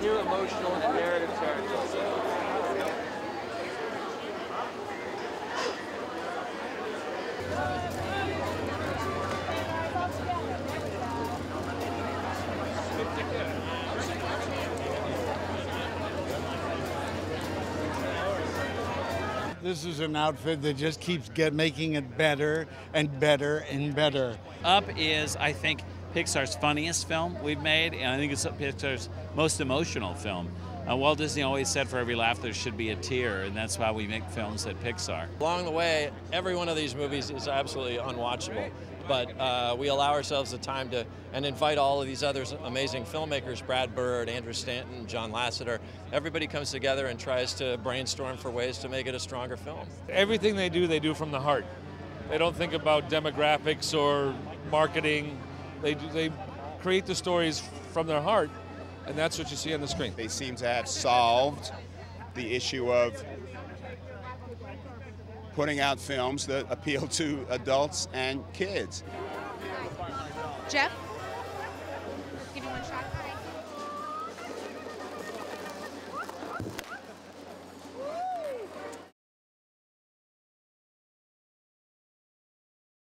New emotional and narrative characters. This is an outfit that just keeps get, making it better and better and better. Up is, I think, Pixar's funniest film we've made, and I think it's Pixar's most emotional film. Uh, Walt Disney always said for every laugh there should be a tear, and that's why we make films at Pixar. Along the way, every one of these movies is absolutely unwatchable, but uh, we allow ourselves the time to and invite all of these other amazing filmmakers Brad Bird, Andrew Stanton, John Lasseter. Everybody comes together and tries to brainstorm for ways to make it a stronger film. Everything they do, they do from the heart. They don't think about demographics or marketing. They, they create the stories from their heart, and that's what you see on the screen. They seem to have solved the issue of putting out films that appeal to adults and kids. Jeff?